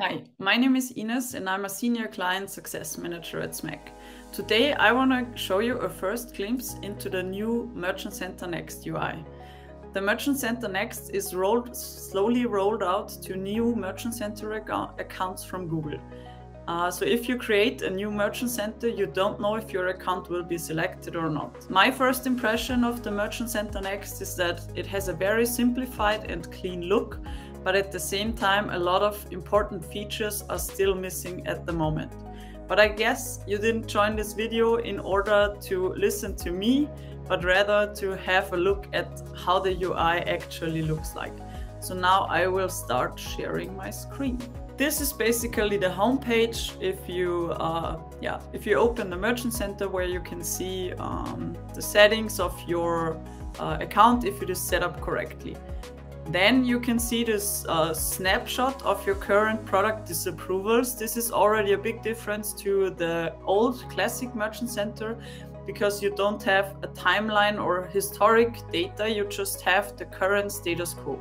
Hi, my name is Ines and I'm a Senior Client Success Manager at smec. Today I want to show you a first glimpse into the new Merchant Center Next UI. The Merchant Center Next is rolled, slowly rolled out to new Merchant Center accounts from Google. Uh, so if you create a new Merchant Center, you don't know if your account will be selected or not. My first impression of the Merchant Center Next is that it has a very simplified and clean look but at the same time, a lot of important features are still missing at the moment. But I guess you didn't join this video in order to listen to me, but rather to have a look at how the UI actually looks like. So now I will start sharing my screen. This is basically the homepage. If you, uh, yeah, if you open the Merchant Center where you can see um, the settings of your uh, account if it is set up correctly. Then you can see this uh, snapshot of your current product disapprovals. This is already a big difference to the old classic merchant center because you don't have a timeline or historic data, you just have the current status quo.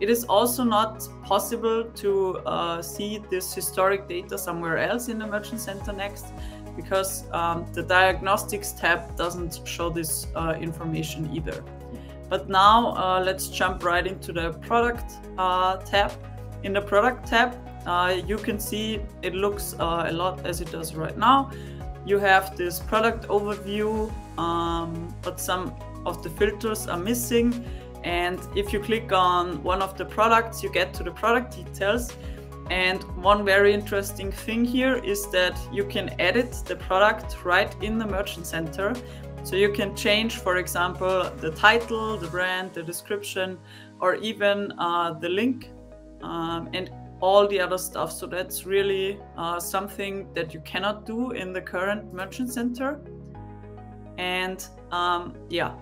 It is also not possible to uh, see this historic data somewhere else in the Merchant Center next because um, the diagnostics tab doesn't show this uh, information either. But now uh, let's jump right into the product uh, tab. In the product tab, uh, you can see it looks uh, a lot as it does right now. You have this product overview, um, but some of the filters are missing. And if you click on one of the products, you get to the product details. And one very interesting thing here is that you can edit the product right in the Merchant Center so you can change, for example, the title, the brand, the description, or even uh, the link um, and all the other stuff. So that's really uh, something that you cannot do in the current Merchant Center. And um, yeah,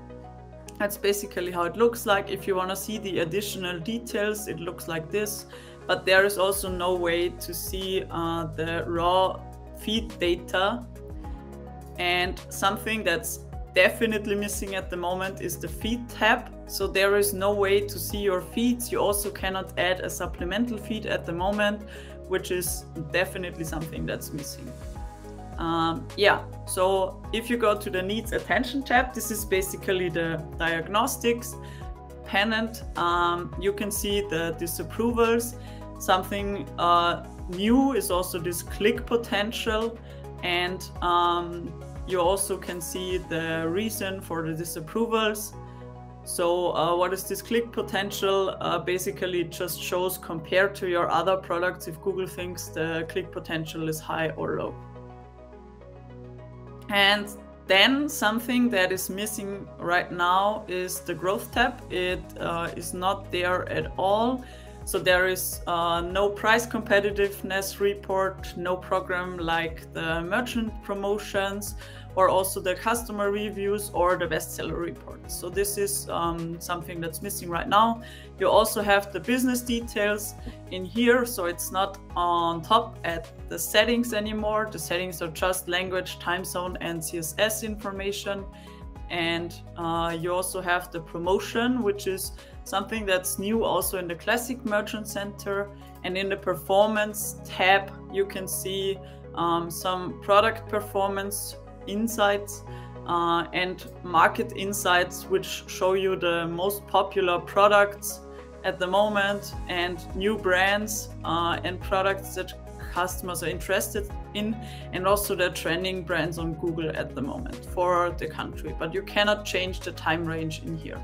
that's basically how it looks like. If you want to see the additional details, it looks like this. But there is also no way to see uh, the raw feed data and something that's definitely missing at the moment is the feed tab. So there is no way to see your feeds. You also cannot add a supplemental feed at the moment, which is definitely something that's missing. Um, yeah, so if you go to the needs attention tab, this is basically the diagnostics panel. Um, you can see the disapprovals. Something uh, new is also this click potential and um, you also can see the reason for the disapprovals. So uh, what is this click potential? Uh, basically, it just shows compared to your other products if Google thinks the click potential is high or low. And then something that is missing right now is the growth tab. It uh, is not there at all. So there is uh, no price competitiveness report, no program like the merchant promotions, or also the customer reviews or the bestseller report. So this is um, something that's missing right now. You also have the business details in here, so it's not on top at the settings anymore. The settings are just language, time zone, and CSS information. And uh, you also have the promotion, which is something that's new also in the classic merchant center. And in the performance tab you can see um, some product performance insights uh, and market insights which show you the most popular products at the moment and new brands uh, and products that customers are interested in and also the trending brands on Google at the moment for the country but you cannot change the time range in here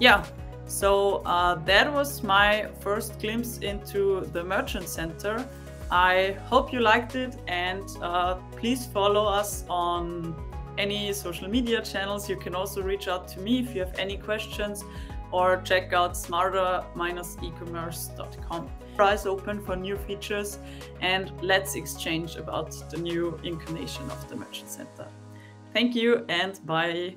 yeah so uh, that was my first glimpse into the Merchant Center. I hope you liked it and uh, please follow us on any social media channels. You can also reach out to me if you have any questions or check out smarter-ecommerce.com. Price open for new features and let's exchange about the new incarnation of the Merchant Center. Thank you and bye.